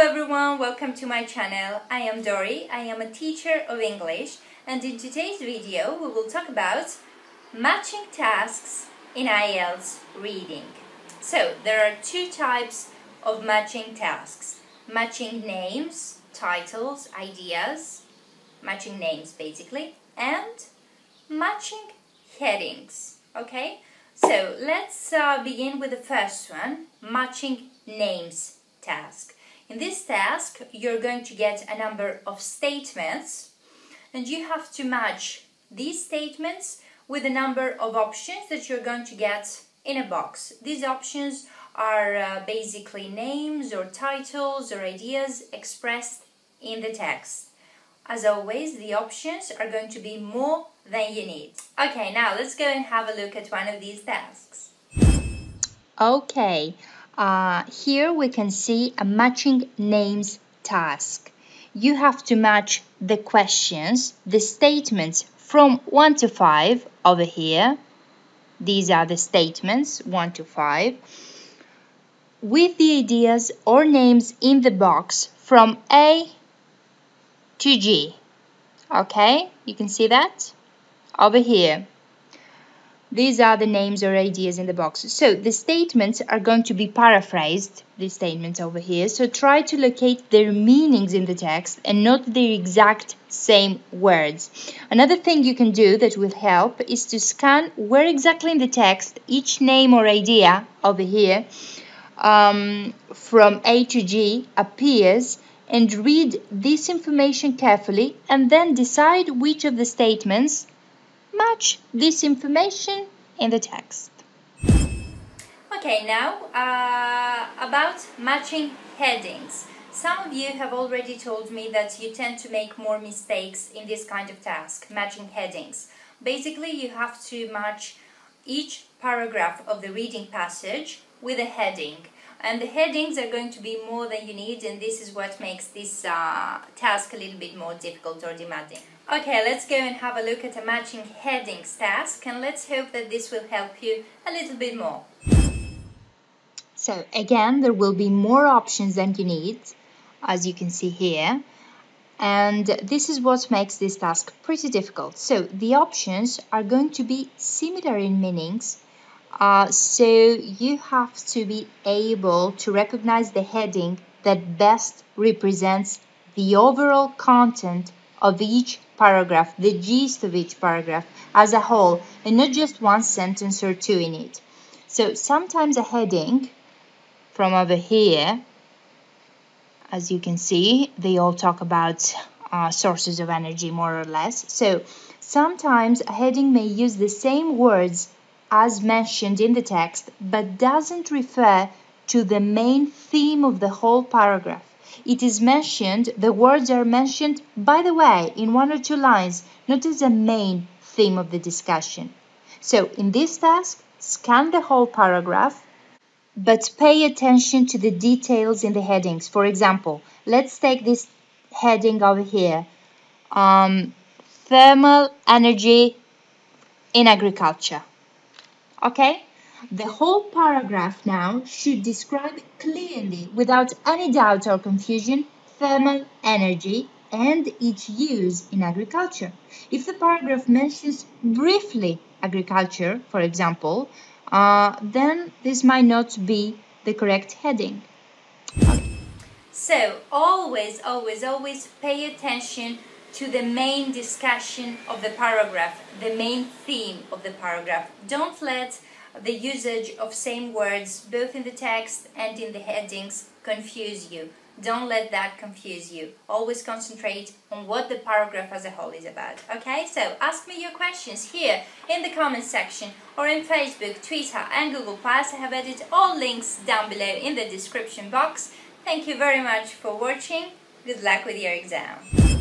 everyone, welcome to my channel. I am Dori, I am a teacher of English and in today's video we will talk about matching tasks in IELTS reading. So there are two types of matching tasks. Matching names, titles, ideas, matching names basically, and matching headings, okay? So let's uh, begin with the first one, matching names task. In this task, you're going to get a number of statements and you have to match these statements with the number of options that you're going to get in a box. These options are uh, basically names or titles or ideas expressed in the text. As always, the options are going to be more than you need. Okay, now let's go and have a look at one of these tasks. Okay, uh, here we can see a matching names task. You have to match the questions, the statements from 1 to 5 over here. These are the statements 1 to 5 with the ideas or names in the box from A to G. Okay, you can see that over here. These are the names or ideas in the box. So the statements are going to be paraphrased, these statements over here. So try to locate their meanings in the text and not the exact same words. Another thing you can do that will help is to scan where exactly in the text each name or idea over here um, from A to G appears and read this information carefully and then decide which of the statements match this information in the text. Okay, now uh, about matching headings. Some of you have already told me that you tend to make more mistakes in this kind of task, matching headings. Basically, you have to match each paragraph of the reading passage with a heading and the headings are going to be more than you need and this is what makes this uh, task a little bit more difficult or demanding. Okay, let's go and have a look at a matching headings task and let's hope that this will help you a little bit more. So again, there will be more options than you need, as you can see here. And this is what makes this task pretty difficult. So the options are going to be similar in meanings, uh, so you have to be able to recognize the heading that best represents the overall content of each paragraph, the gist of each paragraph as a whole, and not just one sentence or two in it. So sometimes a heading from over here, as you can see, they all talk about uh, sources of energy more or less. So sometimes a heading may use the same words as mentioned in the text but doesn't refer to the main theme of the whole paragraph. It is mentioned, the words are mentioned, by the way, in one or two lines, not as a main theme of the discussion. So, in this task, scan the whole paragraph, but pay attention to the details in the headings. For example, let's take this heading over here um, Thermal Energy in Agriculture. Okay? The whole paragraph now should describe clearly, without any doubt or confusion, thermal energy and its use in agriculture. If the paragraph mentions briefly agriculture, for example, uh, then this might not be the correct heading. So always, always, always pay attention to the main discussion of the paragraph, the main theme of the paragraph. Don't let the usage of same words both in the text and in the headings confuse you. Don't let that confuse you. Always concentrate on what the paragraph as a whole is about. Okay, so ask me your questions here in the comment section or in Facebook, Twitter and Google+. Pass. I have added all links down below in the description box. Thank you very much for watching. Good luck with your exam.